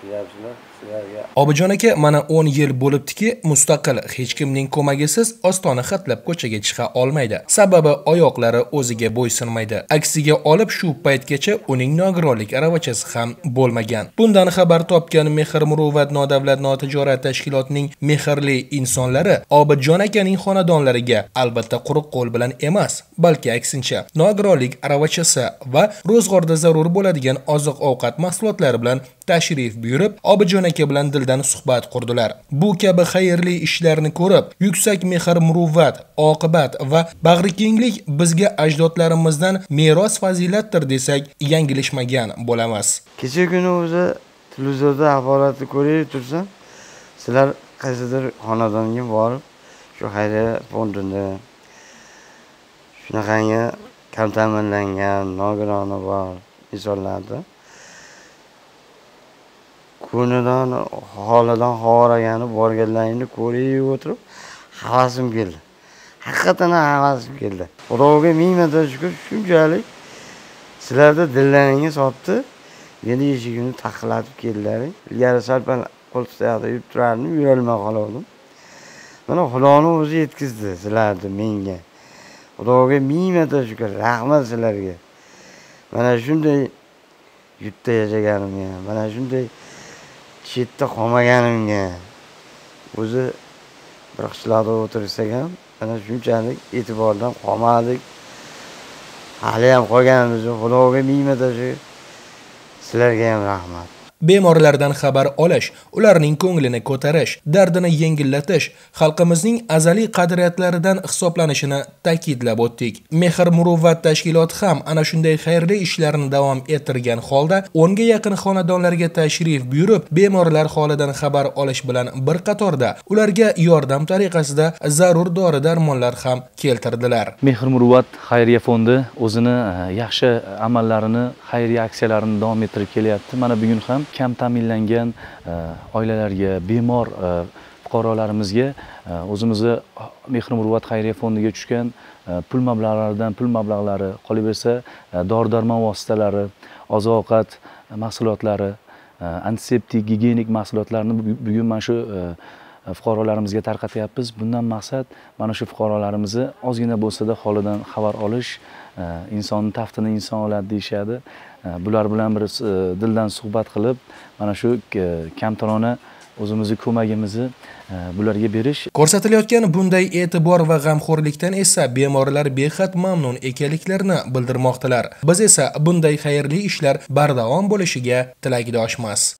kelyapsizlar Obijon aka mana 10 yil bo'libdiki, mustaqil hech kimning ko'magisiz ostona xatlab ko'chaga chiqa olmaydi. Sababi oyoqlari o'ziga bo'ysunmaydi. Aksiga olib shu paytgacha uning nogironlik aravachasi ham bo'lmagan. Bundan xabar topgan Mehr Muruvvat nodavlat notijorat tashkilotining mehrli insonlari Obidjon akaning xonadonlariga albatta quruq qo'l bilan emas, balki aksincha, nogironlik aravachasi va ro'zg'orda zarur bo'ladigan oziq-ovqat mahsulotlari bilan tashrif buyurib, Obijon aka bilan dildan suhbat qurdilar. Bu kabi xayrli ishlarni ko'rib, yuksak mehr muruvvat, oqibat va bag'rikenglik bizga ajdodlarimizdan meros fazilatdir desak, yanglishmagan bo'lamiz. kecha kuni o'zi televizorda axborotni ko'rib tursam sizlar qaysidir xonadonga borib shu xayriya fondini shunaqangi kam ta'minlangan nogironi bor insonlarni kunidan holidan horagani borganlaringni ko'rib o'tirib havasim keldi. Haqiqatdan ham havasim keldi. Xudoga ming marta shukur shunchalik sizlarni dillaringiz sotdi meni eshigimni taqillatib keldilaring. Ilgari sal pal qo'ltiqtayoqda yurib turardim yurolmay qoluvdim. Mana xudoni o'zi yetkazdi sizlarni menga. Xudoga ming marta shukur rahmat sizlarga. Mana shunday yurtda yashaganimga mana shunday chetda qolmaganimga o'zi bir qishloqda o'tirsak ham mana shunchalik e'tibordan qolmadik. Haliyam qolganimiz yo'q. Xudoga ming marta shu sizlarga ham rahmat. Bemorlardan xabar olish, ularning ko'nglini ko'tarish, dardini yengillatish xalqimizning azaliy qadriyatlaridan hisoblanishini ta'kidlab o'tdik. Mehr Muruvvat tashkiloti ham ana shunday xayrli ishlarni davom ettirgan holda 10 ga yaqin xonadonlarga tashrif buyurib, bemorlar holidan xabar olish bilan bir qatorda ularga yordam tariqasida zarur dori-darmonlar ham keltirdilar. mehr muruvvat xayriya fondi o'zini e, yaxshi amallarini xayriya aksiyalarini davom ettirib kelyapti mana bugun ham kam ta'minlangan e, oilalarga bemor e, fuqarolarimizga e, o'zimizni mehr muruvvat xayriya fondiga tushgan pul mablag'laridan pul mablag'lari qolaversa dori darmon vositalari oziq ovqat mahsulotlari antiseptik gigiyenik mahsulotlarni bugun mana shu fuqarolarimizga tarqatyapmiz bundan maqsad mana shu fuqarolarimizni ozgina bo'lsada holidan xabar olish e, insonni taftini inson oladi deyishadi e, bular bilan bir e, dildan suhbat qilib mana shu kamtarona o'zimizni ko'magimizni bularga berish Ko'rsatilayotgan bunday e'tibor va g'amxo'rlikdan esa bemorlar behad mamnun ekanliklarini bildirmoqdalar. Biz esa bunday xayrli ishlar bardavom bo'lishiga tilakdoshmiz.